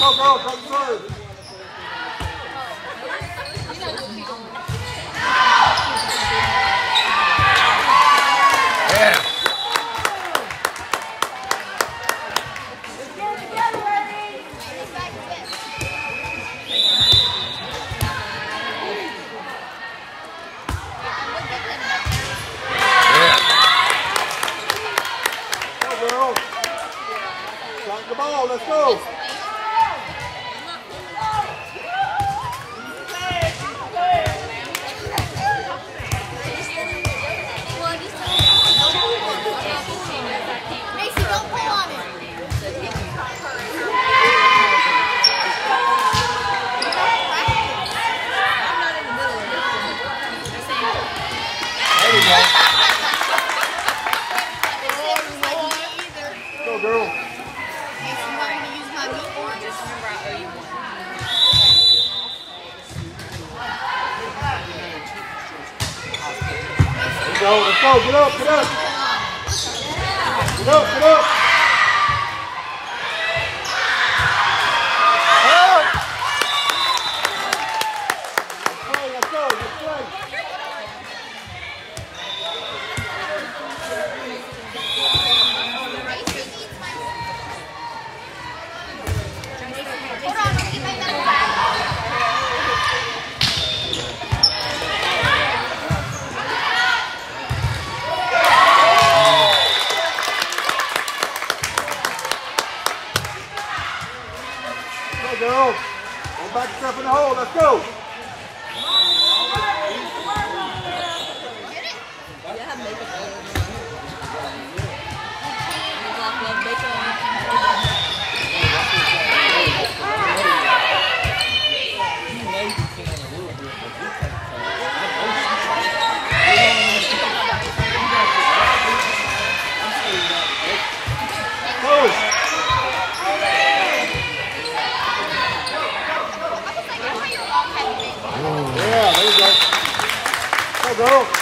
go, go, come through. Yeah. Girl. Let's go. Go, let's go, get up, get up. Get up, get up. Help! Let's play, let's go, let's play. Hold on, let me get my medal back. Go, girl. Go back step in the hole, let's go. Yeah, there you go.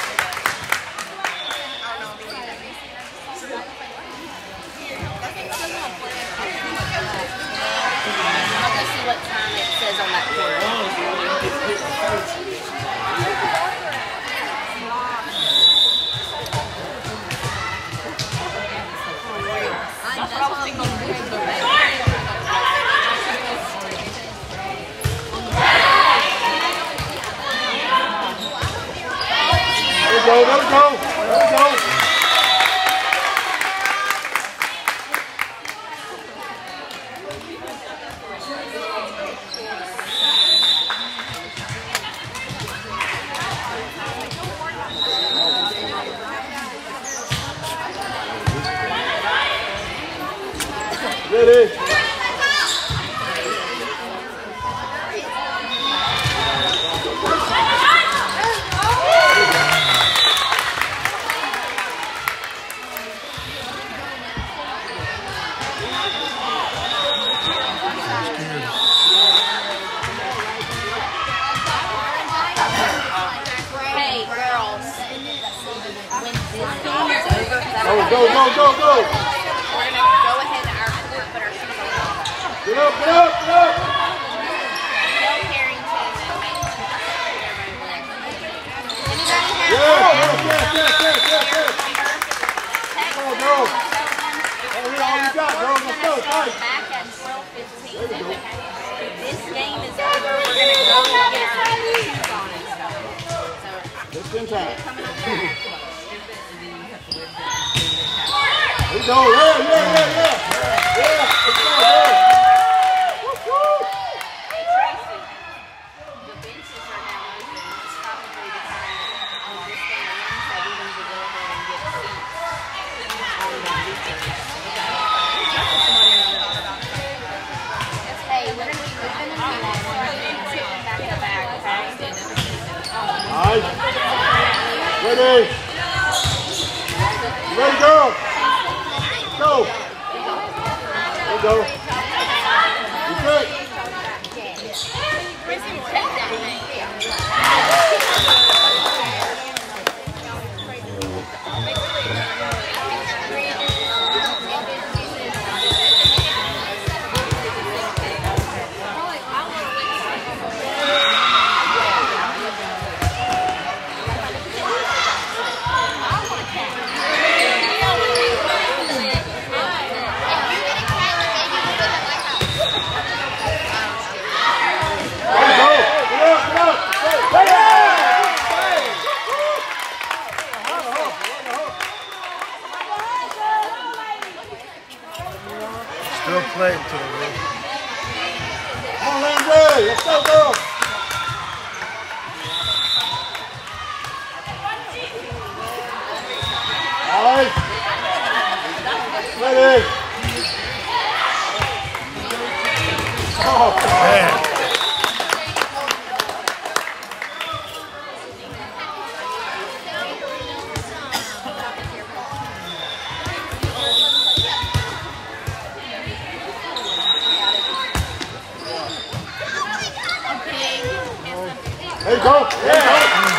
I Go, go, go, go, go. we're gonna go ahead to our court, put our shoes on. Get back. We're gonna go there. Here go. Yeah, yeah, yeah. Yeah, Nice. Ready? Ready, girl. Go. There you go. You good? Ready. Oh, Man. go. There go.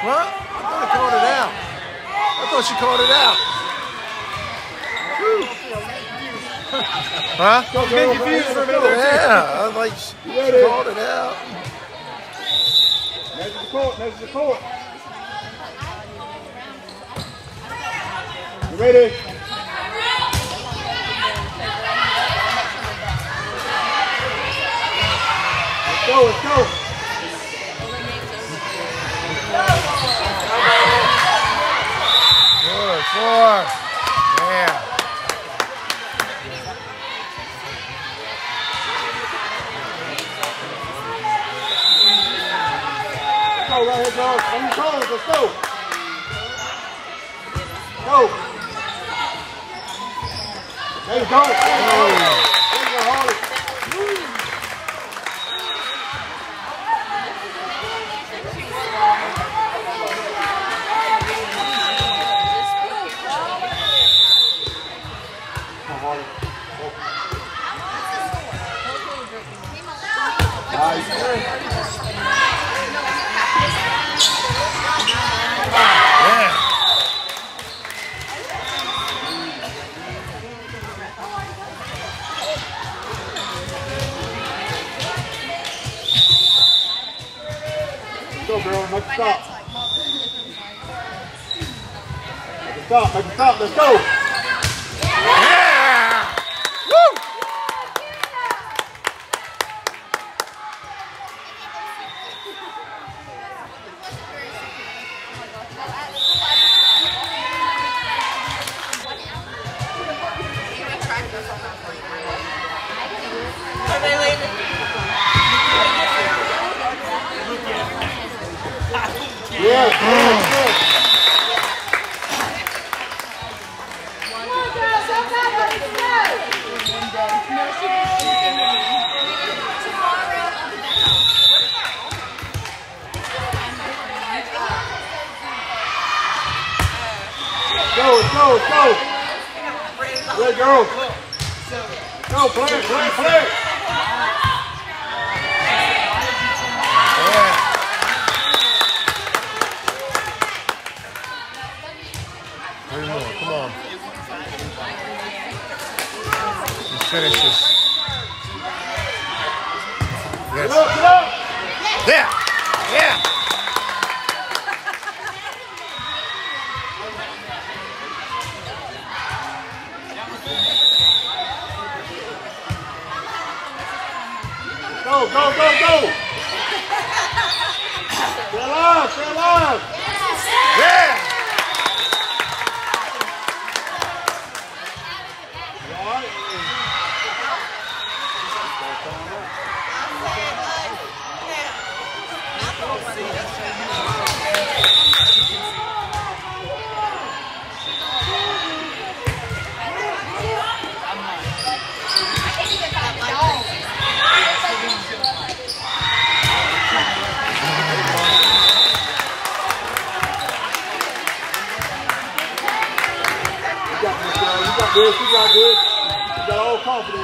What? I thought I called it out. I thought she called it out. Huh? Go, girl. Confused for a minute. Yeah, I was like, she Ready. called it out. Measure the court. Measure the court. You ready? Let's go. Let's go. Four. Yeah. Go right here, girls. On your toes. Let's go. Go. There you go. There Go, girl. Make it stop. Make it stop. Make it stop. Let's go. Yeah. Woo. Yes. Go, let's go, let's go. Go, play play play. Yeah. Three more. Come on. Let's finish this. Yes. up. Yeah. Go, go, go, go. Stay alive, stay alive.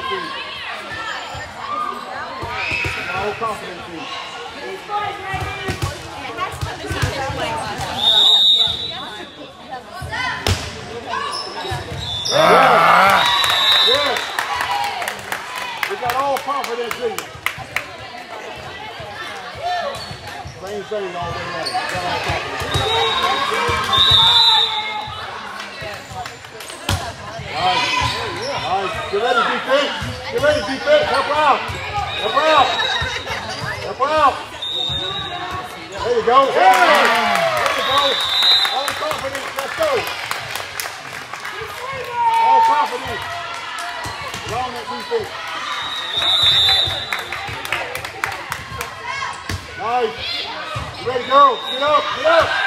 You got all confidence in you. Same thing all day long. Got all confidence. Nice. Nice. Get ready, defense. Get ready, defense. Help out. Help out. Help out. There you go. There, there you go. All confidence. Let's go. All confidence. Along that defense. Nice. Ready to go? Get up. Get up.